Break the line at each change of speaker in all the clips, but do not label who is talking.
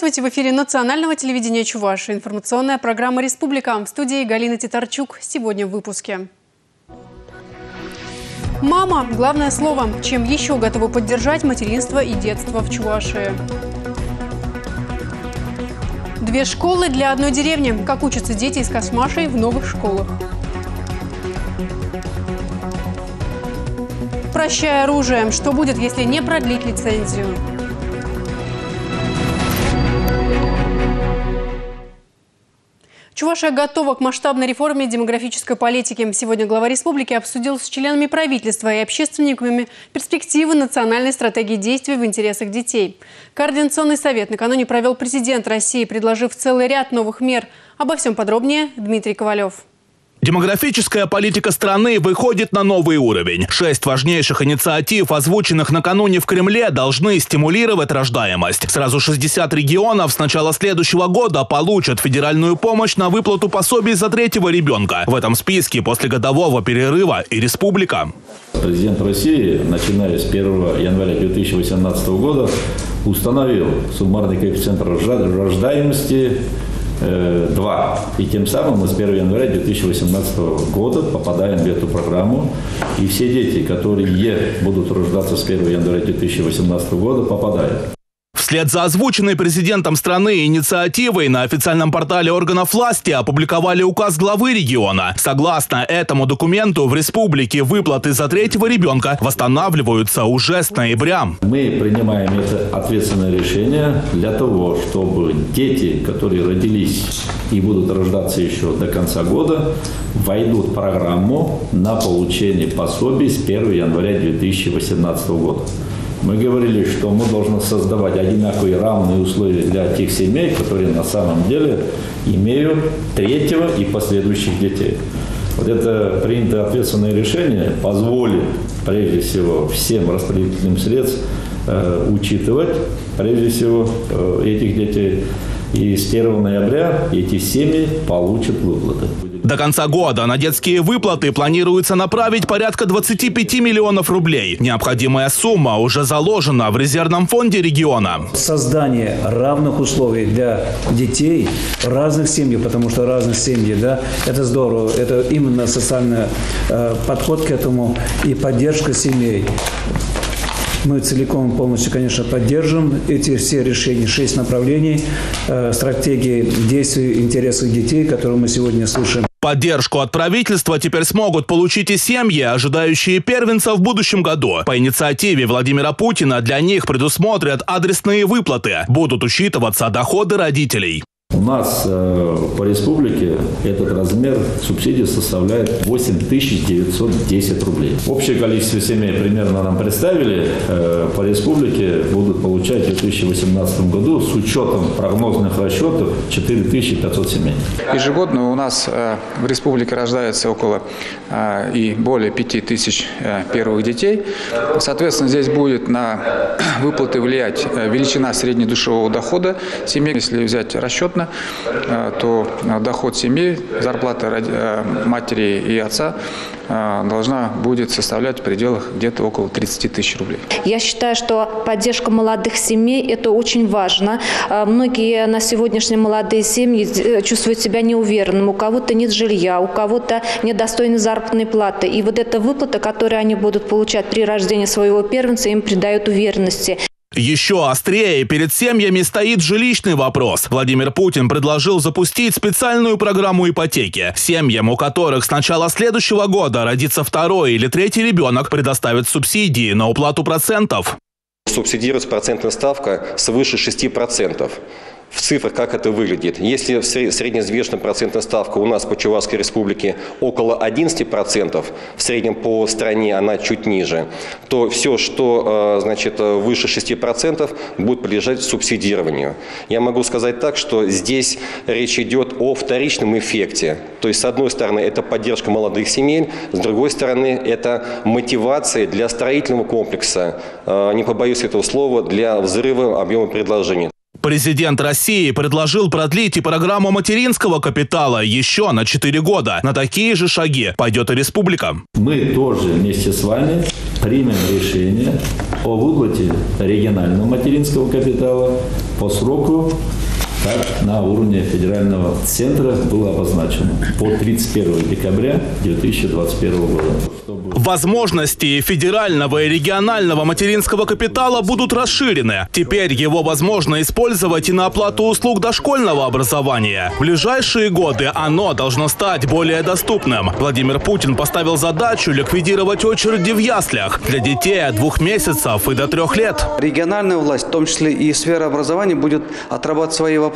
Здравствуйте! В эфире национального телевидения Чуваши. Информационная программа «Республика». В студии Галина Титарчук. Сегодня в выпуске. Мама – главное слово. Чем еще готовы поддержать материнство и детство в Чувашии? Две школы для одной деревни. Как учатся дети из Космашей в новых школах. Прощай оружие. Что будет, если не продлить лицензию? Чувашия готова к масштабной реформе демографической политики. Сегодня глава республики обсудил с членами правительства и общественниками перспективы национальной стратегии действий в интересах детей. Координационный совет накануне провел президент России, предложив целый ряд новых мер. Обо всем подробнее Дмитрий Ковалев.
Демографическая политика страны выходит на новый уровень. Шесть важнейших инициатив, озвученных накануне в Кремле, должны стимулировать рождаемость. Сразу 60 регионов с начала следующего года получат федеральную помощь на выплату пособий за третьего ребенка. В этом списке после годового перерыва и республика.
Президент России, начиная с 1 января 2018 года, установил суммарный коэффициент рождаемости 2. И тем самым мы с 1 января 2018 года попадаем в эту программу. И все дети, которые будут рождаться с 1 января 2018 года, попадают.
Вслед за озвученной президентом страны инициативой на официальном портале органов власти опубликовали указ главы региона. Согласно этому документу в республике выплаты за третьего ребенка восстанавливаются уже с ноября.
Мы принимаем это ответственное решение для того, чтобы дети, которые родились и будут рождаться еще до конца года, войдут в программу на получение пособий с 1 января 2018 года. Мы говорили, что мы должны создавать одинаковые равные условия для тех семей, которые на самом деле имеют третьего и последующих детей. Вот это принятое ответственное решение позволит, прежде всего, всем распределительным средств э, учитывать, прежде всего, э, этих детей. И с 1 ноября эти семьи получат выплаты.
До конца года на детские выплаты планируется направить порядка 25 миллионов рублей. Необходимая сумма уже заложена в резервном фонде региона.
Создание равных условий для детей разных семей, потому что разных семьи, да, это здорово. Это именно социальный э, подход к этому и поддержка семей. Мы целиком полностью, конечно, поддержим эти все решения, шесть направлений, э, стратегии действий интересов детей, которые мы сегодня слышим.
Поддержку от правительства теперь смогут получить и семьи, ожидающие первенца в будущем году. По инициативе Владимира Путина для них предусмотрят адресные выплаты. Будут учитываться доходы родителей.
У нас э, по республике этот размер субсидии составляет 8910 рублей. Общее количество семей примерно нам представили. Э, по республике будут получать в 2018 году с учетом прогнозных расчетов 4500 семей.
Ежегодно у нас э, в республике рождается около э, и более 5000 э, первых детей. Соответственно, здесь будет на выплаты влиять э, величина среднедушевого дохода семей. Если взять расчетно понятно, э, то э, доход семьи, зарплата э, матери и отца должна будет составлять в пределах где-то около 30 тысяч рублей.
Я считаю, что поддержка молодых семей – это очень важно. Многие на сегодняшние молодые семьи чувствуют себя неуверенным. У кого-то нет жилья, у кого-то нет достойной заработной платы. И вот эта выплата, которую они будут получать при рождении своего первенца, им придает уверенности.
Еще острее перед семьями стоит жилищный вопрос. Владимир Путин предложил запустить специальную программу ипотеки. Семьям, у которых с начала следующего года родится второй или третий ребенок, предоставят субсидии на уплату процентов.
Субсидируется процентная ставка свыше 6% в цифрах, как это выглядит. Если средневзвешенная процентная ставка у нас по Чувашской республике около 11%, в среднем по стране она чуть ниже, то все, что э, значит, выше 6%, будет подлежать субсидированию. Я могу сказать так, что здесь речь идет о вторичном эффекте. То есть, с одной стороны, это поддержка молодых семей, с другой стороны, это мотивация для строительного комплекса, э, не побоюсь этого слова, для взрыва объема предложений.
Президент России предложил продлить и программу материнского капитала еще на 4 года. На такие же шаги пойдет и республика.
Мы тоже вместе с вами примем решение о выплате регионального материнского капитала по сроку как на уровне федерального центра было обозначено по 31 декабря 2021 года.
Возможности федерального и регионального материнского капитала будут расширены. Теперь его возможно использовать и на оплату услуг дошкольного образования. В ближайшие годы оно должно стать более доступным. Владимир Путин поставил задачу ликвидировать очереди в яслях для детей от двух месяцев и до трех лет.
Региональная власть, в том числе и сфера образования, будет отрабатывать свои вопросы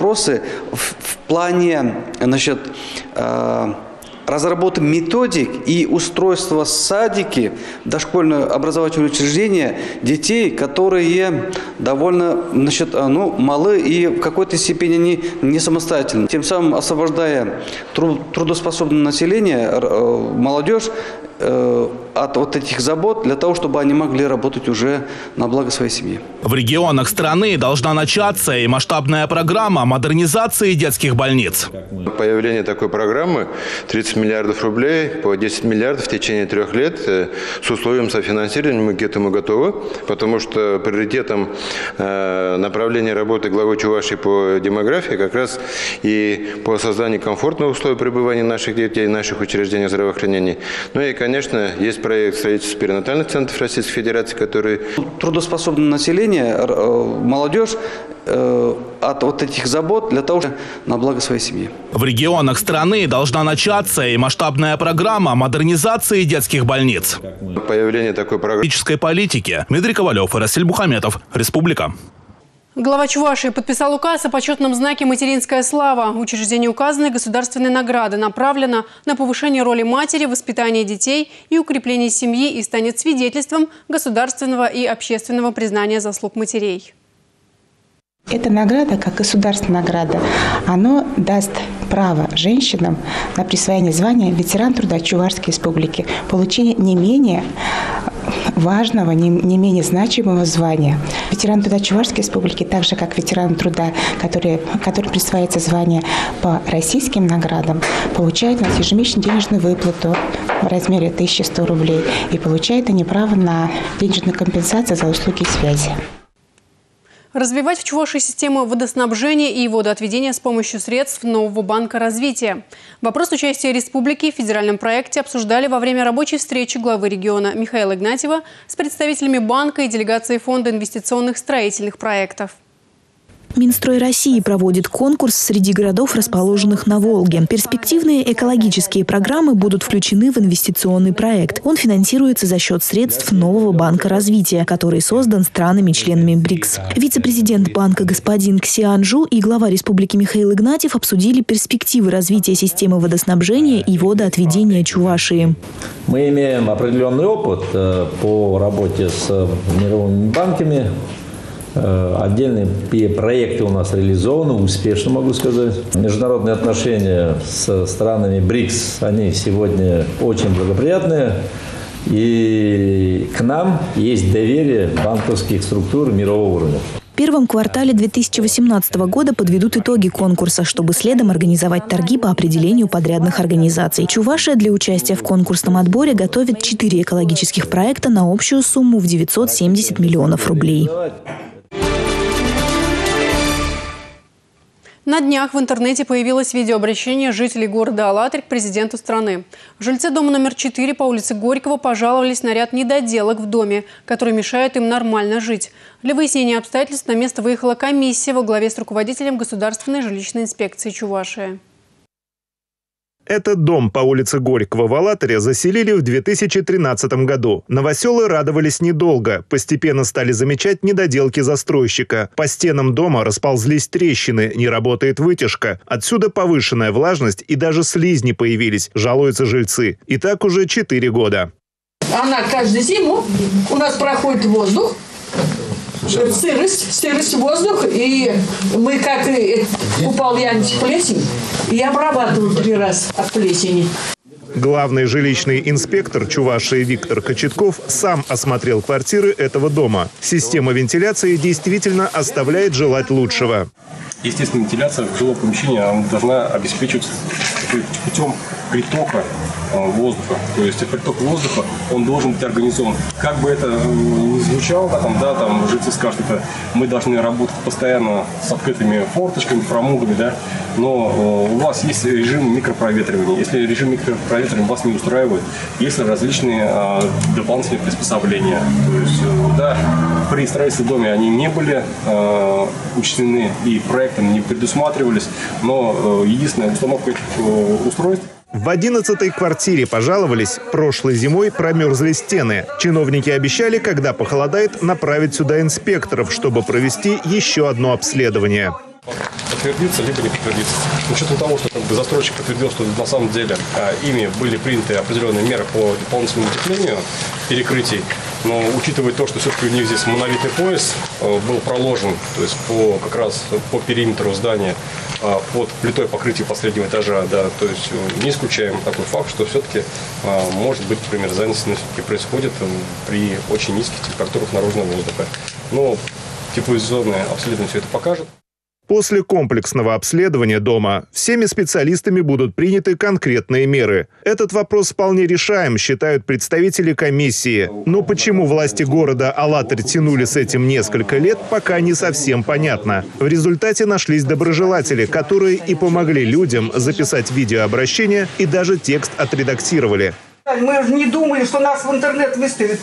в, в плане значит, э, разработки методик и устройства садики, дошкольное образовательное учреждение детей, которые довольно значит, ну, малы и в какой-то степени они не самостоятельны. Тем самым освобождая трудоспособное население, э, молодежь Э, от вот этих забот для того, чтобы они могли работать уже на благо своей семьи.
В регионах страны должна начаться и масштабная программа модернизации детских больниц.
Появление такой программы 30 миллиардов рублей по 10 миллиардов в течение трех лет э, с условием софинансирования мы к этому готовы, потому что приоритетом э, направления работы главы Чувашии по демографии как раз и по созданию комфортных условий пребывания наших детей, наших учреждений здравоохранения, ну и, конечно, есть проект строительства перинатальных центров Российской Федерации, который...
Трудоспособное население, э, молодежь э, от вот этих забот для того, чтобы на благо своей семьи.
В регионах страны должна начаться и масштабная программа модернизации детских больниц.
Появление такой программы...
политики. Дмитрий Ковалев и Расиль Бухаметов. Республика.
Глава Чувашии подписал указ о почетном знаке «Материнская слава». Учреждение указанной государственной награды направлено на повышение роли матери, воспитание детей и укрепление семьи и станет свидетельством государственного и общественного признания заслуг матерей.
Эта награда, как государственная награда, она даст право женщинам на присвоение звания ветеран труда Чувашской республики, получение не менее важного, не, не менее значимого звания. Ветеран труда Чувашской республики, так же как ветеран труда, который, который присваивается звание по российским наградам, получает у нас ежемесячную денежную выплату в размере 1100 рублей и получает они право на денежную компенсацию за услуги связи.
Развивать в Чувашии систему водоснабжения и водоотведения с помощью средств нового банка развития. Вопрос участия республики в федеральном проекте обсуждали во время рабочей встречи главы региона Михаила Игнатьева с представителями банка и делегацией Фонда инвестиционных строительных проектов.
Минстрой России проводит конкурс среди городов, расположенных на Волге. Перспективные экологические программы будут включены в инвестиционный проект. Он финансируется за счет средств нового банка развития, который создан странами-членами БРИКС. Вице-президент банка господин Ксианжу и глава республики Михаил Игнатьев обсудили перспективы развития системы водоснабжения и водоотведения Чувашии.
Мы имеем определенный опыт э, по работе с мировыми банками, отдельные проекты у нас реализованы, успешно могу сказать. Международные отношения с странами БРИКС, они сегодня очень благоприятные. И к нам есть доверие банковских структур мирового уровня.
В первом квартале 2018 года подведут итоги конкурса, чтобы следом организовать торги по определению подрядных организаций. Чувашия для участия в конкурсном отборе готовит четыре экологических проекта на общую сумму в 970 миллионов рублей.
На днях в интернете появилось видеообращение жителей города Алатырь к президенту страны. Жильцы дома номер 4 по улице Горького пожаловались на ряд недоделок в доме, которые мешают им нормально жить. Для выяснения обстоятельств на место выехала комиссия во главе с руководителем Государственной жилищной инспекции Чувашии.
Этот дом по улице Горького в Алатыре заселили в 2013 году. Новоселы радовались недолго. Постепенно стали замечать недоделки застройщика. По стенам дома расползлись трещины, не работает вытяжка. Отсюда повышенная влажность и даже слизни появились, жалуются жильцы. И так уже 4 года.
Она каждую зиму у нас проходит воздух, сырость, сырость воздух, и мы как упал я плесень, и обрабатываю три раза от плесени.
Главный жилищный инспектор Чувашии Виктор Кочетков сам осмотрел квартиры этого дома. Система вентиляции действительно оставляет желать лучшего.
Естественно, вентиляция в жилом помещении должна обеспечиваться путем притока э, воздуха. То есть приток воздуха, он должен быть организован. Как бы это э, ни звучало, да, там, да, там жильцы скажут, это мы должны работать постоянно с открытыми форточками, фрамугами, да, но э, у вас есть режим микропроветривания. Если режим микропроветривания вас не устраивает, есть различные э, дополнительные приспособления. То есть, э, да, при строительстве дома они не были э, учтены и проектом не предусматривались, но э, единственная установка этих э, устройств
в одиннадцатой квартире пожаловались, прошлой зимой промерзли стены. Чиновники обещали, когда похолодает, направить сюда инспекторов, чтобы провести еще одно обследование
подтвердится, либо не подтвердится. С учетом того, что как бы, застройщик подтвердил, что на самом деле а, ими были приняты определенные меры по дополнительному утеплению перекрытий, но учитывая то, что все-таки у них здесь монолитный пояс э, был проложен, то есть по, как раз по периметру здания э, под плитой покрытия последнего этажа, да, то есть э, не исключаем такой факт, что все-таки э, может быть промерзание происходит э, при очень низких температурах наружного воздуха. Но теплоизоляционное обследование все это покажет.
После комплексного обследования дома всеми специалистами будут приняты конкретные меры. Этот вопрос вполне решаем, считают представители комиссии. Но почему власти города Алатырь тянули с этим несколько лет, пока не совсем понятно. В результате нашлись доброжелатели, которые и помогли людям записать видеообращение и даже текст отредактировали.
Мы же не думали, что нас в интернет выставят.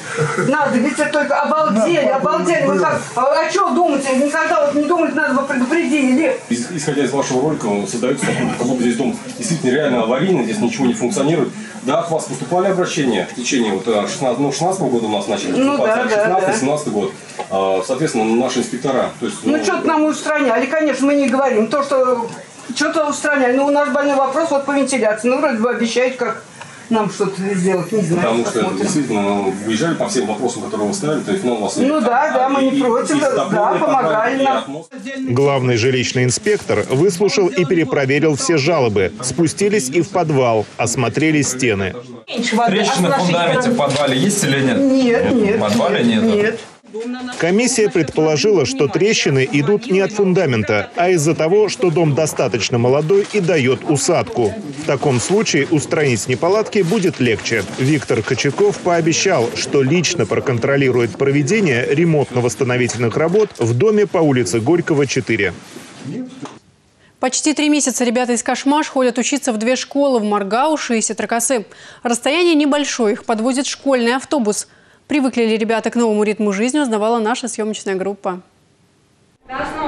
Надо, ведь это только обалдели, обалдели. Мы как, а, а что думать? Никогда вот не думать, надо бы предупредили.
Исходя из вашего ролика, создается как будто здесь дом действительно реально аварийный, здесь ничего не функционирует. Да, от вас поступали обращения в течение вот 16, ну, 16 года у нас начали
ну, да,
а 16-17 да. год. А, соответственно, наши инспектора. То есть,
ну, ну что-то нам устраняли, конечно, мы не говорим. То, что что-то устраняли. Но у нас больной вопрос вот по вентиляции. Ну, вроде бы обещают, как нам что-то сделать, не знаю.
Потому что это действительно мы выезжали по всем вопросам, которые вы ставили, то есть ну, у вас
Ну да, да, мы не против, да, помогали нам.
Главный жилищный инспектор выслушал и перепроверил все жалобы. Спустились и в подвал, осмотрели стены.
Трещины в фундаменте в подвале есть или нет?
Нет, нет.
В подвале нет?
Нет.
Комиссия предположила, что трещины идут не от фундамента, а из-за того, что дом достаточно молодой и дает усадку. В таком случае устранить неполадки будет легче. Виктор Кочеков пообещал, что лично проконтролирует проведение ремонтно-восстановительных работ в доме по улице Горького, 4.
Почти три месяца ребята из Кашмаш ходят учиться в две школы в Маргауше и Сетракасы. Расстояние небольшое, их подвозит школьный автобус – Привыкли ли ребята к новому ритму жизни, узнавала наша съемочная группа.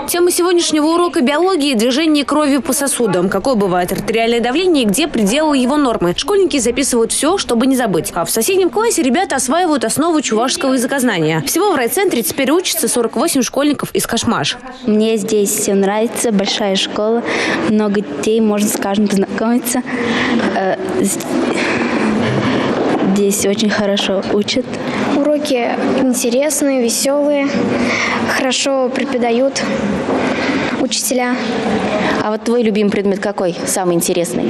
Тема сегодняшнего урока биологии – движение крови по сосудам. Какое бывает артериальное давление и где пределы его нормы. Школьники записывают все, чтобы не забыть. А в соседнем классе ребята осваивают основу чувашского языкознания. Всего в райцентре теперь учатся 48 школьников из Кашмаш.
Мне здесь все нравится, большая школа, много детей, можно с каждым познакомиться. Э, здесь очень хорошо учат.
Уроки интересные, веселые, хорошо преподают учителя.
А вот твой любимый предмет какой? Самый интересный?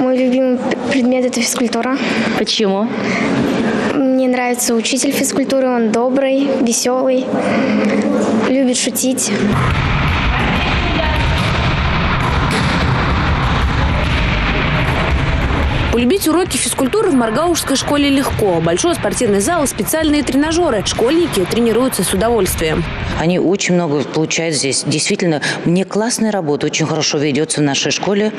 Мой любимый предмет – это физкультура.
Почему?
Мне нравится учитель физкультуры, он добрый, веселый, любит шутить.
Полюбить уроки физкультуры в Маргаушской школе легко. Большой спортивный зал, специальные тренажеры. Школьники тренируются с удовольствием.
Они очень много получают здесь. Действительно, мне классная работа, очень хорошо ведется в нашей школе.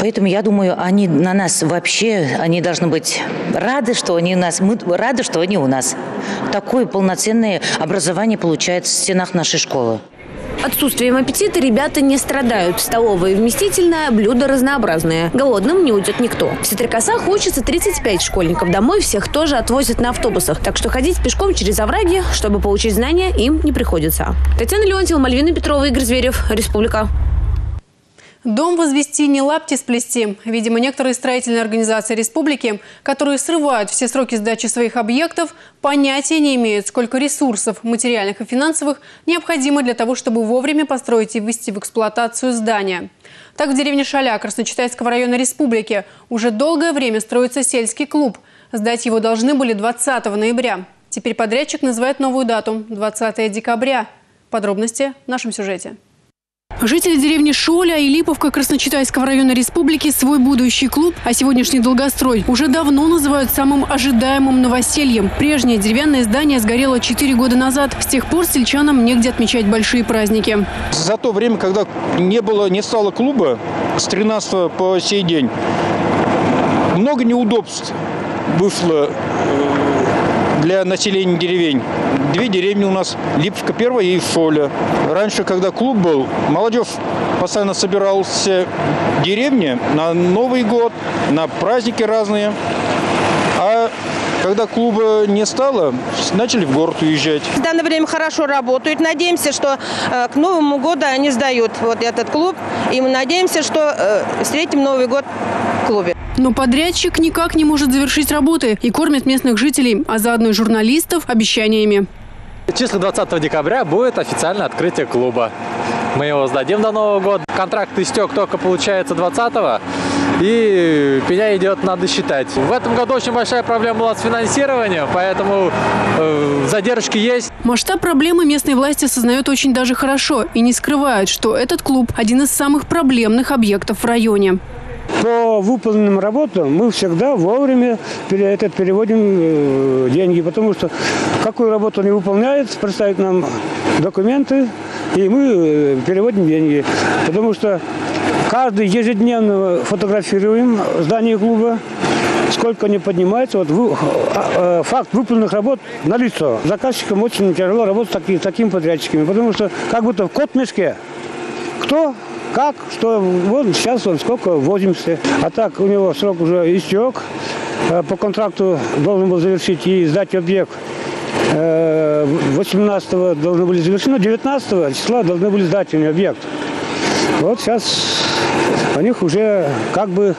Поэтому я думаю, они на нас вообще, они должны быть рады, что они у нас. Мы рады, что они у нас. Такое полноценное образование получают в стенах нашей школы.
Отсутствием аппетита ребята не страдают. Столовая вместительная, блюда разнообразные. Голодным не уйдет никто. В Сетрикосах учатся 35 школьников. Домой всех тоже отвозят на автобусах. Так что ходить пешком через овраги, чтобы получить знания, им не приходится. Татьяна Леонтьева, Мальвина Петрова, Игорь Зверев. Республика.
Дом возвести не лапти сплести. Видимо, некоторые строительные организации республики, которые срывают все сроки сдачи своих объектов, понятия не имеют, сколько ресурсов, материальных и финансовых, необходимо для того, чтобы вовремя построить и ввести в эксплуатацию здания. Так в деревне Шаля Красночитайского района республики уже долгое время строится сельский клуб. Сдать его должны были 20 ноября. Теперь подрядчик называет новую дату – 20 декабря. Подробности в нашем сюжете. Жители деревни Шоля и Липовка Красночитайского района республики свой будущий клуб, а сегодняшний долгострой, уже давно называют самым ожидаемым новосельем. Прежнее деревянное здание сгорело 4 года назад. С тех пор сельчанам негде отмечать большие праздники.
За то время, когда не было, не стало клуба с 13 по сей день, много неудобств вышло для населения деревень. Две деревни у нас, Липовка первая и Шоля. Раньше, когда клуб был, молодежь постоянно собиралась в деревне на Новый год, на праздники разные. А когда клуба не стало, начали в город уезжать.
В данное время хорошо работают. Надеемся, что э, к Новому году они сдают вот этот клуб. И мы надеемся, что э, встретим Новый год клубе.
Но подрядчик никак не может завершить работы и кормит местных жителей, а заодно и журналистов обещаниями.
Числа 20 декабря будет официальное открытие клуба. Мы его сдадим до Нового года. Контракт истек только, получается, 20-го. И пеня идет, надо считать. В этом году очень большая проблема была с финансированием, поэтому э, задержки есть.
Масштаб проблемы местные власти осознают очень даже хорошо и не скрывают, что этот клуб – один из самых проблемных объектов в районе.
По выполненным работам мы всегда вовремя этот переводим э, деньги, потому что какую работу не выполняет, представит нам документы, и мы э, переводим деньги. Потому что каждый ежедневно фотографируем здание клуба, сколько они поднимается, вот а, а, факт выполненных работ на лицо. Заказчикам очень тяжело работать с такими, такими подрядчиками, потому что как будто кот в мешке. Кто как, что, вот сейчас он сколько, возимся. А так у него срок уже истек. Э, по контракту должен был завершить и сдать объект 18 э, должны были завершены, 19 числа должны были сдать объект. Вот сейчас у них уже как бы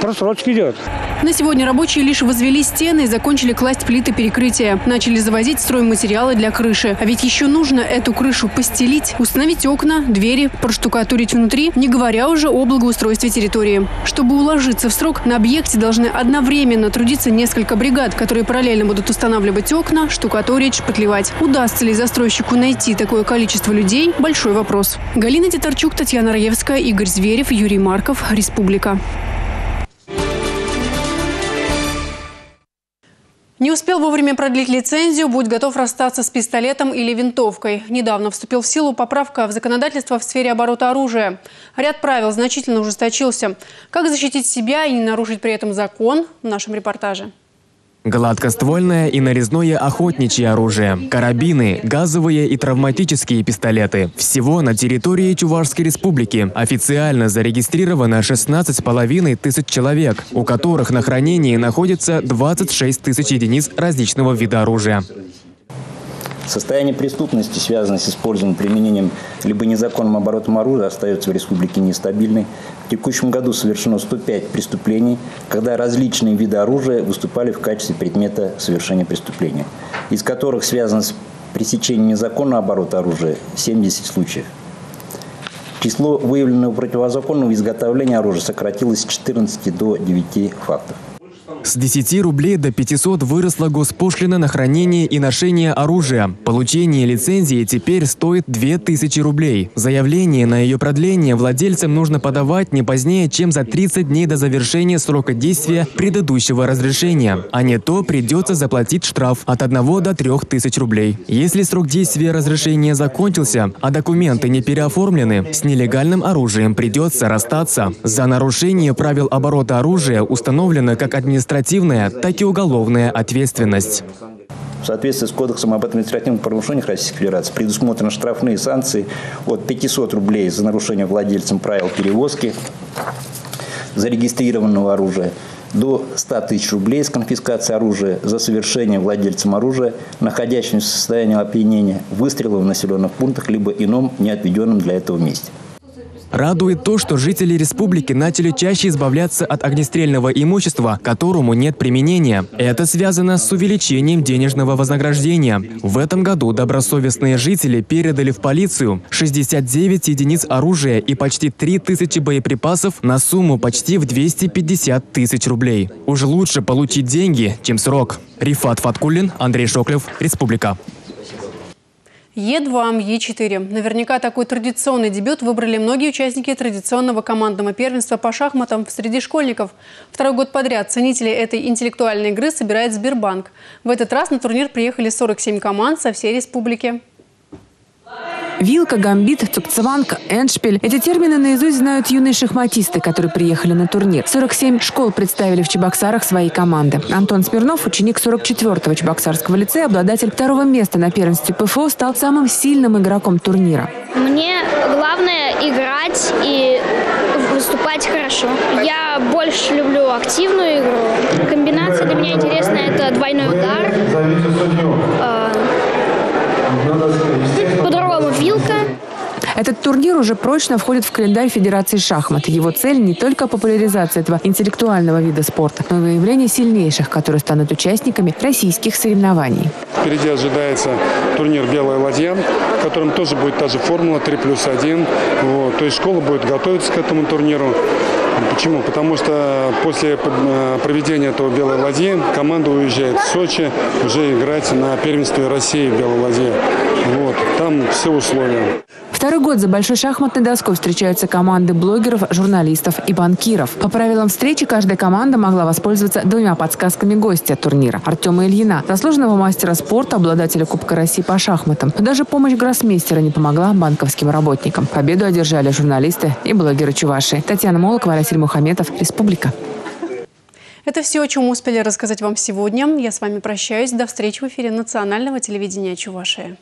просрочка идет.
На сегодня рабочие лишь возвели стены и закончили класть плиты перекрытия. Начали завозить стройматериалы для крыши. А ведь еще нужно эту крышу постелить, установить окна, двери, проштукатурить внутри, не говоря уже о благоустройстве территории. Чтобы уложиться в срок, на объекте должны одновременно трудиться несколько бригад, которые параллельно будут устанавливать окна, штукатурить, шпатлевать. Удастся ли застройщику найти такое количество людей – большой вопрос. Галина Титарчук, Татьяна Раевская, Игорь Зверев, Юрий Марков. Республика. Не успел вовремя продлить лицензию, будь готов расстаться с пистолетом или винтовкой. Недавно вступил в силу поправка в законодательство в сфере оборота оружия. Ряд правил значительно ужесточился. Как защитить себя и не нарушить при этом закон в нашем репортаже.
Гладкоствольное и нарезное охотничье оружие, карабины, газовые и травматические пистолеты. Всего на территории Чувашской республики официально зарегистрировано 16,5 тысяч человек, у которых на хранении находится 26 тысяч единиц различного вида оружия.
Состояние преступности, связанное с использованием, применением либо незаконным оборотом оружия, остается в республике нестабильной. В текущем году совершено 105 преступлений, когда различные виды оружия выступали в качестве предмета совершения преступления, из которых связано с пресечением незаконного оборота оружия 70 случаев. Число выявленного противозаконного изготовления оружия сократилось с 14 до 9 фактов.
С 10 рублей до 500 выросла госпошлина на хранение и ношение оружия. Получение лицензии теперь стоит 2000 рублей. Заявление на ее продление владельцам нужно подавать не позднее, чем за 30 дней до завершения срока действия предыдущего разрешения. А не то придется заплатить штраф от 1 до 3000 рублей. Если срок действия разрешения закончился, а документы не переоформлены, с нелегальным оружием придется расстаться. За нарушение правил оборота оружия установлено как административное административная, так и уголовная ответственность.
В соответствии с Кодексом об административных правонарушениях Российской Федерации предусмотрены штрафные санкции от 500 рублей за нарушение владельцем правил перевозки зарегистрированного оружия до 100 тысяч рублей с конфискацией оружия за совершение владельцем оружия, находящимся в состоянии опьянения, выстрела в населенных пунктах либо ином неотведенном для этого месте.
Радует то, что жители республики начали чаще избавляться от огнестрельного имущества, которому нет применения. Это связано с увеличением денежного вознаграждения. В этом году добросовестные жители передали в полицию 69 единиц оружия и почти 3000 боеприпасов на сумму почти в 250 тысяч рублей. Уж лучше получить деньги, чем срок. Рифат Фаткулин, Андрей Шоклев, Республика.
Е2, Е4. Наверняка такой традиционный дебют выбрали многие участники традиционного командного первенства по шахматам среди школьников. Второй год подряд ценители этой интеллектуальной игры собирает Сбербанк. В этот раз на турнир приехали 47 команд со всей республики.
Вилка, гамбит, цукцеванка, эндшпиль – эти термины наизусть знают юные шахматисты, которые приехали на турнир. 47 школ представили в Чебоксарах свои команды. Антон Смирнов, ученик 44-го Чебоксарского лицея, обладатель второго места на первенстве ПФО, стал самым сильным игроком турнира.
Мне главное играть и выступать хорошо. Я больше люблю активную игру. Комбинация для меня интересная – это двойной удар. А, по-другому вилка.
Этот турнир уже прочно входит в календарь Федерации шахмат. Его цель не только популяризация этого интеллектуального вида спорта, но и выявление сильнейших, которые станут участниками российских соревнований.
Впереди ожидается турнир «Белая ладья», в котором тоже будет та же формула 3 плюс 1. Вот. То есть школа будет готовиться к этому турниру. Почему? Потому что после э, проведения этого белой ладьи команда уезжает в Сочи уже играть на первенстве России в белой ладье. Вот. Там все условия.
Второй год за большой шахматной доской встречаются команды блогеров, журналистов и банкиров. По правилам встречи каждая команда могла воспользоваться двумя подсказками гостя турнира – Артема Ильина, заслуженного мастера спорта, обладателя Кубка России по шахматам. Даже помощь гроссмейстера не помогла банковским работникам. Победу одержали журналисты и блогеры Чуваши. Татьяна Молокова, Василий Мухаметов, Республика.
Это все, о чем успели рассказать вам сегодня. Я с вами прощаюсь. До встречи в эфире национального телевидения Чувашия.